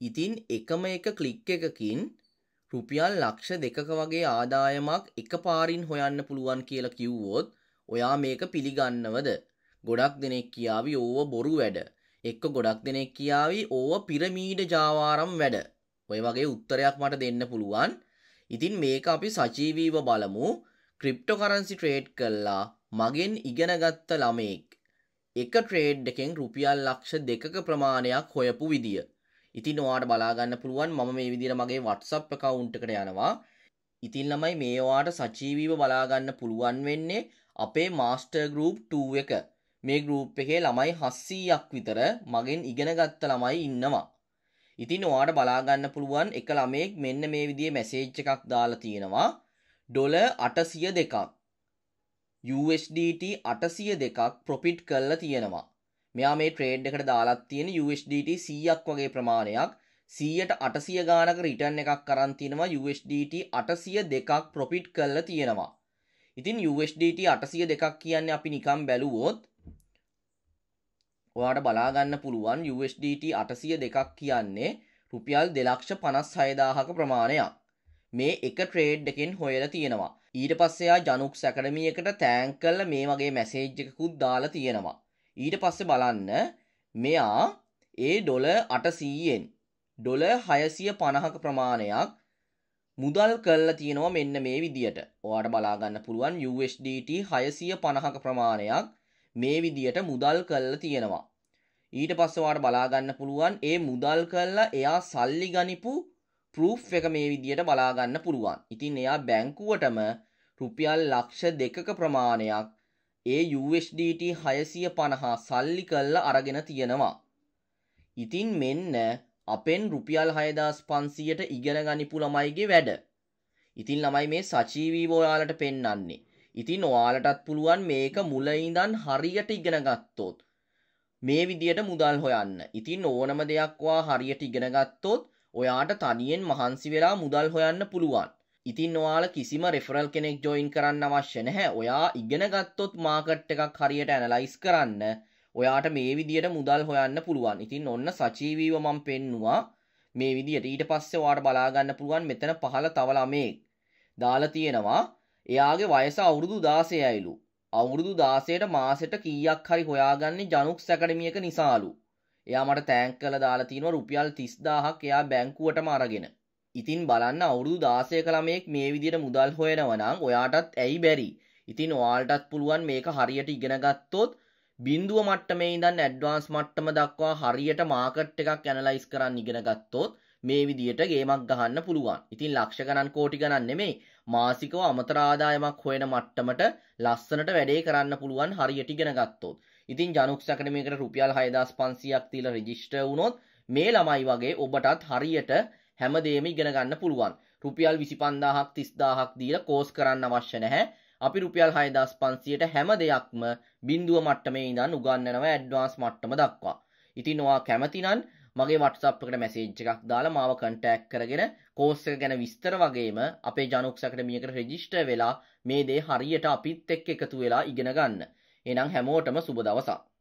ඉතින් එකම එක ක්ලික් එකකින් රුපියල් ලක්ෂ දෙකක වගේ ආදායමක් එක පාරින් හොයන්න පුළුවන් කියලා කිව්වොත් ඔයා මේක පිළිගන්නවද? ගොඩක් දෙනෙක් කියාවි ඕව බොරු වැඩ. එක්ක ගොඩක් දෙනෙක් කියාවි ඕව පිරමීඩ ජාවාරම් වැඩ. ඔය වගේ උත්තරයක් මට දෙන්න පුළුවන්. ඉතින් මේක අපි සජීවීව බලමු. ක්‍රිප්ටෝ කරන්සි ට්‍රේඩ් කල්ලා මගෙන් ඉගෙනගත්ත ළමෙක්. එක ට්‍රේඩ් එකෙන් රුපියල් ලක්ෂ දෙකක ප්‍රමාණයක් හොයපු විදිය. ඉතින් ඔයාට බලාගන්න පුළුවන් මම මේ විදිහට මගේ WhatsApp account එකට යනවා. ඉතින් ළමයි මේවාට සජීවීව බලාගන්න පුළුවන් වෙන්නේ අපේ master group 2 එක. මේ group එකේ ළමයි 700ක් විතර මගෙන් ඉගෙන ගත්ත ළමයි ඉන්නවා. ඉතින් ඔයාට බලාගන්න පුළුවන් එක ළමයෙක් මෙන්න මේ විදිහේ මැසේජ් එකක් දාලා තියෙනවා. ඩොලර් 802ක් USDT 802ක් ප්‍රොෆිට් කරලා තියෙනවා. මෙයා මේ ට්‍රේඩ් එකට දාලත් තියෙන USDT 100ක් වගේ ප්‍රමාණයක් 100ට 800 ගානක රිටර්න් එකක් අරන් තිනවා USDT 802ක් ප්‍රොෆිට් කරලා තියෙනවා. ඉතින් USDT 802ක් කියන්නේ අපි නිකන් බැලුවොත් ඔයාට බලා ගන්න පුළුවන් USDT 802ක් කියන්නේ රුපියල් 256000ක ප්‍රමාණයක්. මේ එක ට්‍රේඩ් එකෙන් හොයලා තියෙනවා. ඊට පස්සේ ආ ජනුක්ස් ඇකඩමි එකට තෑන්ක් කරලා මේ වගේ මැසේජ් එකකුත් දාලා තියෙනවා. ඊට පස්සේ බලන්න. මෙයා ඒ ඩොල අටසීයෙන් ඩොල හයසිය පණහක ප්‍රමාණයක් මුදල් කල්ල තියෙනවා මෙන්න මේ විදියට. ඔයාට බලාගන්න පුළුවන් USDT හයසිය පණහක ප්‍රමාණයක් මේ විදියට මුදල් කල්ල තියෙනවා. ඊට පස්සවාට බලාගන්න පුළුවන් ඒ මුදල් කල්ලා එයා සල්ලි ගනිපු ප්‍රූෆ් එක මේ විදියට බලාගන්න පුළුවන්. ඉතින් එයා බැංකුවටම රුපියල් ලක්ෂ දෙකක ප්‍රමාණයක් ඒ USDT හයසිය පණහා සල්ලි කල්ල අරගෙන තියෙනවා. ඉතින් මෙන්න අපෙන් රුපියල් හයදස් පන්සියට ඉගෙන ගනිපු ළමයිගේ වැඩ. ඉතින් ළමයි මේ සචීවී ඔයාලට පෙන්නන්නේ. ඉතින් ඔයාලටත් පුළුවන් මේක මුලඉඳන් හරියට ඉගෙන ගත්තොත්. මේ විදියට මුදල් හොයන්න. ඉතින් ඕනම දෙයක්වා හරියට ඉගෙන ගත්තොත් ඔයාට තනියෙන් මහන්සි වෙලා මුදල් හොයන්න පුළුවන්. ඉතින් ඔයාල කිසිම රෙෆරල් කෙනෙක් ජොයින් කරන්න අවශ්‍ය නැහැ. ඔයා ඉගෙන ගත්තොත් මාකට් එකක් හරියට ඇනලයිස් කරන්න. ඔයාට මේ විදියට මුදල් හොයන්න පුළුවන්. ඉතින් ඔන්න සචීවීව මම පෙන්නවා. මේ විදියට ඊට පස්සේ ඔයාට බලාගන්න පුළුවන් මෙතන පහළ තව ළමෙක් දාලා තියෙනවා. එයාගේ වයස අවුරුදු 16යිලු අවුරුදු 16ට මාසෙට කීයක් හරි හොයාගන්නේ ජනුක්ස් ඇකඩමියක නිසාලු. එයා මට තෑන්ක් කරලා දාලා තිනවා රුපියල් 30000ක් එයා බැංකුවටම අරගෙන. ඉතින් බලන්න අවුරුදු දාසයක ළමයෙක් මේ විදිහට මුදල් හොයනවා නම් ඔයාටත් ඇයි බැරි. ඉතින් ඔයාලටත් පුළුවන් මේක හරියට ඉගෙන ගත්තොත් බිඳුව මට්ටමේ ඉඳන් ඇඩ්වාන්ස් මට්ටම දක්වා හරියට මාකට් එකක් ඇනලයිස් කරන්න ඉගෙන ගත්තොත් මේ විදියට ගේමක් ගහන්න පුළුවන්. ඉතින් ලක්ෂ ගණන් කෝටි ගණන් නෙමෙයි මාසිකව අමතර ආදායමක් හොයන මට්ටමට ලස්සනට වැඩේ කරන්න පුළුවන් හරියට ඉගෙන ගත්තොත්. ඉතින් ජනුක්ස් ඇකඩමියකට රුපියල් 6500ක් තියලා රෙජිස්ටර් වුණොත් මේ ළමයි වගේ ඔබටත් හරියට හැමදේම ඉගෙන ගන්න පුළුවන්. රුපියල් 25000ක් 30000ක් දීලා කෝස් කරන්න අවශ්‍ය නැහැ. අපි රුපියල් 6500ට හැම දෙයක්ම බිඳුව මට්ටමේ ඉඳන් උගන්වනවා ඇඩ්වාන්ස් මට්ටම දක්වා. ඉතින් ඔයා කැමති නම් මගේ WhatsApp එකට මැසේජ් එකක් දාලා මාව කන්ටැක්ට් කරගෙන කෝස් එක ගැන විස්තර වගේම අපේ ජනුක්ස් අකඩමියකට රෙජිස්ටර් වෙලා මේ දේ හරියට අපිත් එක්ක එකතු වෙලා ඉගෙන ගන්න. එහෙනම් හැමෝටම සුබ දවසක්.